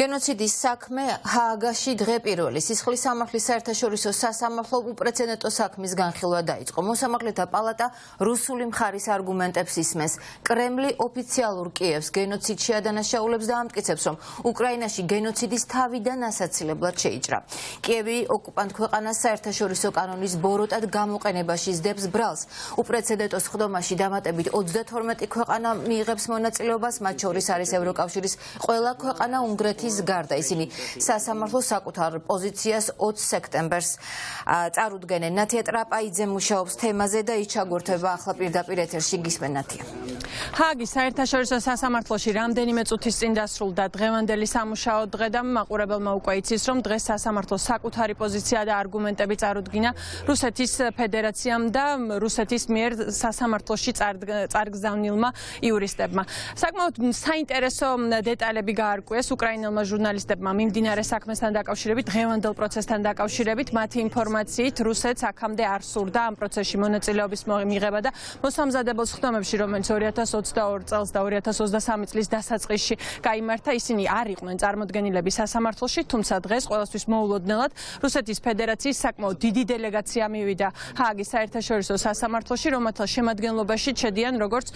გენოციდის საქმე ჰააგაში დღე პირველი სისხლის სამართლის საერთაშორისო სასამართლო უპრეცედენტო საქმის განხილვა დაიწყო. მოსამართლეთა პალატა რუსული მხარის არგუმენტებს ისმენს. კრემლი ოფიციალურ კიევს გენოციდში ადანაშაულებს და ამტკიცებს, რომ უკრაინაში გენოციდის თავიდან ასაცილებლად შეიჭრა. კიევი ოკუპანტ ქვეყანას საერთაშორისო კანონის ბოროტად გამოყენებაში ზდებს ბრალს. უპრეცედენტო სხდომაში დამატებით 32 ქვეყანა მიიღებს მონაწილეობას, მათ შორის არის ევროკავშირის ყველა ქვეყანა უნგრეთი ის გარდა ისინი სასამართლო საკუთარ პოზიციას 20 სექტემბერს. წარუდგენენ ნათია ტრაპაიძე მუშაობს თემაზე და იჩაგურთება ახლა პირდაპირ ეთერში გისმენ ნათია. ჰაგის საერთაშორისო სასამართლოში რამდენიმე წუთის წინ დასრულდა დღევანდელი სამუშაო დღე და მაყურებელმა უკვე იცის რომ დღეს სასამართლო საკუთარი პოზიცია და არგუმენტები წარუდგინა რუსეთის ფედერაციამ და რუსეთის მიერ სასამართლოში წარგზავნილმა იურისტებმა. საკმაოდ საინტერესო დეტალები გაარკვიეს უკრაინელმა ჟურნალისტებმა მიმდინარე საქმესთან დაკავშირებით დღევანდელ პროცესთან დაკავშირებით მათი ინფორმაციით რუსეთს აქამდე არ სურდა. ამ პროცესში მონაწილეობის მიღება და მოსამზადებელ სხდომებში რომელიც 2022 წელს და 2023 წლის დასაწყისში გამართა ისინი არ იყვნენ წარმოქმნილები სასამართლოში თუმცა დღეს ყოველთვის მოულოდნელად რუსეთის ფედერაციის საკმაოდ დიდი დელეგაცია მივიდა ჰააგის საერთაშორისო სასამართლოში რომელთა შემადგენლობაში შედიან როგორც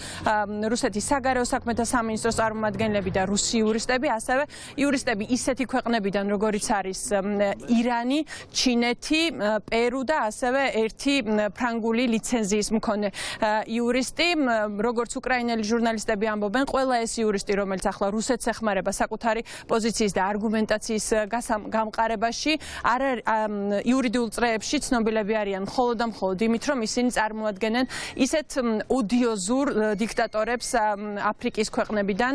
რუსეთის საგარეო საქმეთა სამინისტროს წარმომადგენლები და რუსი იურისტები ასევე იურისტები ტურისტები ისეთი ქვეყნებიდან როგორიც არის ირანი, ჩინეთი, პერუ და ასევე ერთი ფრანგული ლიცენზიის მქონე იურისტი, როგორც უკრაინელი ჟურნალისტები ამბობენ, ყველა ეს იურისტი, რომელიც ახლა რუსეთს ეხმარება საკუთარი პოზიციის და არგუმენტაციის გამყარებაში, არ იურიდიულ წრეებში ცნობილები არიან მხოლოდ და მხოლოდ იმით, რომ ისინი წარმოადგენენ ისეთ ოდიოზურ დიქტატორებს აფრიკის ქვეყნებიდან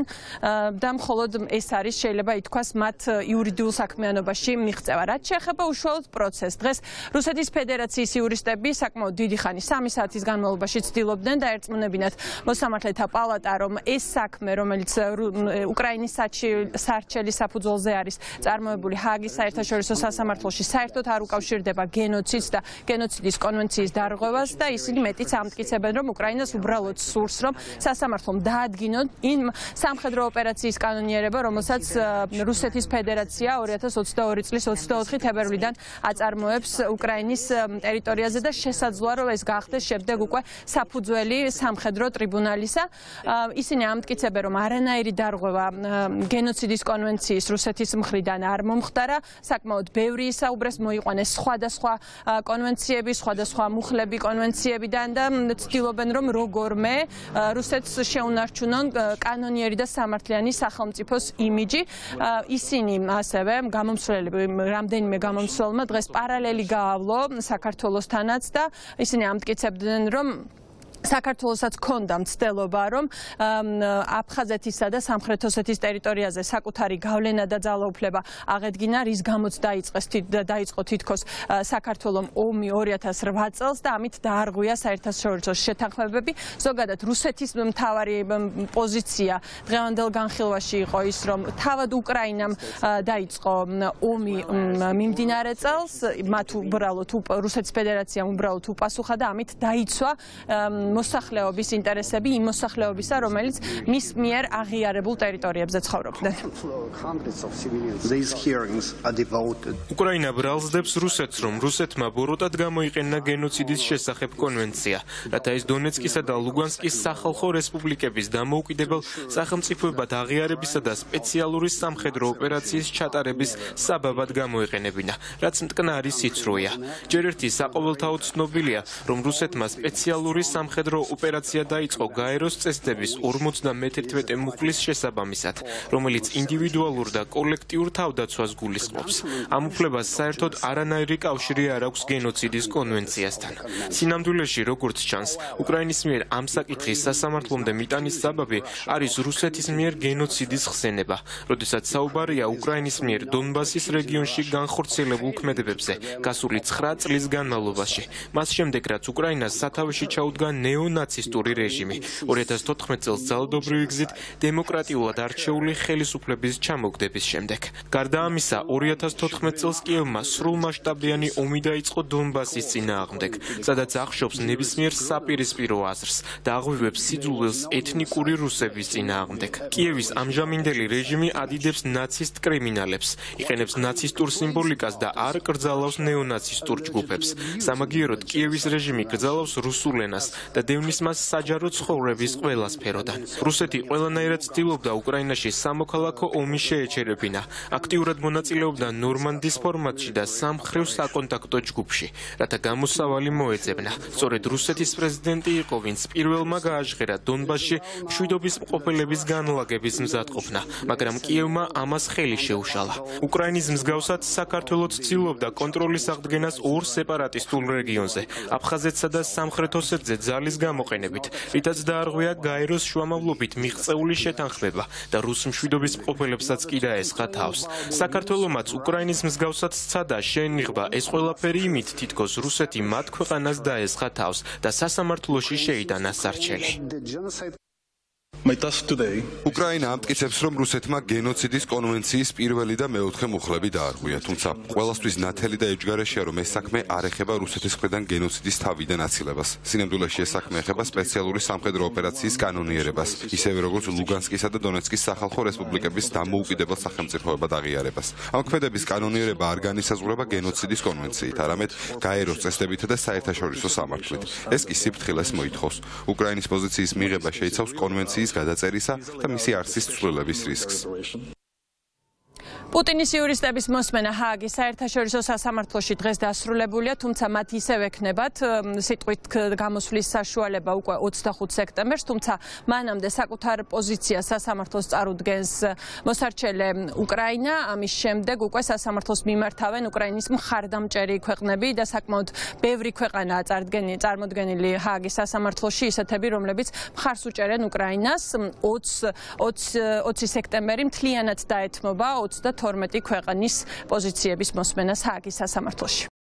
და მხოლოდ ეს არის შეიძლება ითქვას თქვას მათ იურიდიულ საქმიანობაში მიღწევა. რაც შეეხება უშუალოდ პროცესს, დღეს რუსეთის ფედერაციის იურისტები საკმაოდ დიდი ხანი 3 საათის განმავლობაში ცდილობდნენ და ერწმუნებინათ მოსამართლეთა პალატა, რომ ეს საქმე, რომელიც უკრაინის საარჩელი საფუძველზე არის წარმოებული ჰააგის საერთაშორისო სასამართლოში, საერთოდ არ უკავშირდება გენოციდს და გენოციდის კონვენციის დარღვევას და ისინი მეტიც ამტკიცებენ, რომ უკრაინას უბრალოდ სურს, რომ სასამართლომ დაადგინონ იმ სამხედრო ოპერაციის კანონიერება, რომელსაც რუსეთის ფედერაცია 2022 წლის 24 თებერვლიდან აწარმოებს უკრაინის ტერიტორიაზე და შესაძლოა რომ ეს გახდეს შემდეგ უკვე საფუძველი სამხედრო ტრიბუნალისა. ისინი ამტკიცებენ რომ არანაირი დარღვევა გენოციდის კონვენციის რუსეთის მხრიდან არ მომხდარა, საკმაოდ ბევრი ისაუბრეს მოიყვანეს სხვადასხვა კონვენციები, სხვადასხვა მუხლები კონვენციებიდან და ცდილობენ რომ როგორმე რუსეთს შეუნარჩუნონ კანონიერი და სამართლიანი სახელმწიფოს იმიჯი. ისინი ასევე გამომსვლელები რამდენიმე გამომსვლელმა დღეს პარალელი გაავლო საქართველოსთანაც და ისინი ამტკიცებდნენ რომ საქართველოსაც ქონდა მცდელობა რომ აფხაზეთისა და სამხრეთ ოსეთის ტერიტორიაზე საკუთარი გავლენა და ძალაუფლება აღედგინა რის გამოც დაიწყეს დაიწყო თითქოს საქართველოს ომი 2008 წელს და ამით დაარღვია საერთაშორისო შეთანხმებები. ზოგადად რუსეთის მთავარი პოზიცია დღევანდელ განხილვაში იყო ის რომ თავად უკრაინამ დაიწყო ომი მიმდინარე წელს. მათ უბრალოდ რუსეთის ფედერაციამ უბრალოდ უპასუხა და ამით დაიცვა მოსახლეობის ინტერესები იმ მოსახლეობისა, რომელიც მის მიერ აღიარებულ ტერიტორიებზე ცხოვრობდნენ. უკრაინა ბრალსდებს რუსეთს, რომ რუსეთმა ბოროტად გამოიყენა გენოციდის შესახებ კონვენცია, რათა ეს დონეცკისა და ლუგანსკის სახალხო რესპუბლიკების დამოუკიდებელ სახელმწიფოებად აღიარებისა და სპეციალური სამხედრო ოპერაციის ჩატარების საბაბად გამოიყენებინა, რაც მტკნარი სიცრუეა. ჯერ ერთი საყოველთაო ცნობილია, რომ რუსეთმა სპეციალური სამხედრო სამხედრო ოპერაცია დაიწყო გაეროს წესდების 51 მუხლის შესაბამისად, რომელიც ინდივიდუალურ და კოლექტიურ თავდაცვას გულისხმობს. ამ უფლებას საერთოდ არანაირი კავშირი არ აქვს გენოციდის კონვენციასთან. სინამდვილეში, როგორც ჩანს, უკრაინის მიერ ამ საკითხის სასამართლომდე მიტანის საბაბი არის რუსეთის მიერ გენოციდის ხსენება, როდესაც საუბარია უკრაინის მიერ დონბასის რეგიონში განხორციელებულ ქმედებებზე გასული 9 წლის განმავლობაში. მას შემდეგ რაც უკრაინას სათავეში ჩაუდგა ნეონაცისტური რეჟიმი. 2014 წელს ძალადობრივი გზით დემოკრატიულად არჩეული ხელისუფლების ჩამოგდების შემდეგ. გარდა ამისა, 2014 წელს კიევმა სრულმასშტაბიანი ომი დაიწყო დონბასის წინააღმდეგ, სადაც ახშობს ნებისმიერ საპირისპირო აზრს და აღვივებს სიძულვილს ეთნიკური რუსების წინააღმდეგ. კიევის ამჟამინდელი რეჟიმი ადიდებს ნაცისტ კრიმინალებს, იყენებს ნაცისტურ სიმბოლიკას და არ კრძალავს ნეონაცისტურ ჯგუფებს. სამაგიეროდ კიევის რეჟიმი კრძალავს რუსულ ენას და დევნის მას საჯარო ცხოვრების ყველა სფეროდან. რუსეთი ყველანაირად ცდილობდა უკრაინაში სამოქალაქო ომი შეეჩერებინა. აქტიურად მონაწილეობდა ნორმანდის ფორმატში და სამხრივ საკონტაქტო ჯგუფში, რათა გამოსავალი მოეძებნა. სწორედ რუსეთის პრეზიდენტი იყო, ვინც პირველმა გააჟღერა დონბასში მშვიდობის მყოფელების განლაგების მზადყოფნა, მაგრამ კიევმა ამას ხელი შეუშალა. უკრაინის მსგავსად საქართველოს ცდილობდა კონტროლის აღდგენას ორ სეპარატისტულ რეგიონზე, აფხაზეთსა და სამხრეთ ოსეთზე ძალის გამოყენებით, რითაც დაარღვია გაეროს შუამავლობით მიღწეული შეთანხმება და რუს მშვიდობის მყოფელებსაც კი დაესხა თავს. საქართველომაც უკრაინის მსგავსად სცადა შეენიღბა ეს ყველაფერი იმით, თითქოს რუსეთი მათ ქვეყანას დაესხა თავს და სასამართლოში შეიტანა სარჩელი. უკრაინა ამტკიცებს, რომ რუსეთმა გენოციდის კონვენციის პირველი და მეოთხე მუხლები დაარღვია, თუმცა ყოველთვის ნათელი და ეჯგარეშია, რომ ეს საქმე არ ეხება რუსეთის მხრიდან გენოციდის თავიდან აცილებას. სინამდვილეში ეს საქმე ეხება სპეციალური სამხედრო ოპერაციის კანონიერებას, ისევე როგორც ლუგანსკისა და დონეცკის სახალხო რესპუბლიკების დამოუკიდებელ სახელმწიფოებად აღიარებას. ამ ქმედების კანონიერება არ განისაზღვრება გენოციდის კონვენციით, არამედ გაეროს წესდებითა და საერთაშორისო სამართლით. ეს კი სიფრთხილეს მოითხოვს. უკრაინის პოზიციის მიღება შეიცავს კონვენციის ფაქტის გადაწერისა და მისი არსის ცვლილების რისკს. პუტინის იურისტების მოსმენა ჰააგის საერთაშორისო სასამართლოში დღეს დასრულებულია, თუმცა მათ ისევ ექნებათ სიტყვით გამოსვლის საშუალება უკვე 25 სექტემბერს, თუმცა მანამდე საკუთარ პოზიციას სასამართლოს წარუდგენს მოსარჩელე უკრაინა, ამის შემდეგ უკვე სასამართლოს მიმართავენ უკრაინის მხარდამჭერი ქვეყნები და საკმაოდ ბევრი ქვეყანაა წარდგენილი, წარმოდგენილი ჰააგის სასამართლოში, ისეთები, რომლებიც მხარს უჭერენ უკრაინას. 20 20 20 სექტემბერი მთლიანად დაეთმობა 22 ქვეყნის პოზიციების მოსმენას ჰააგის სასამართლოში.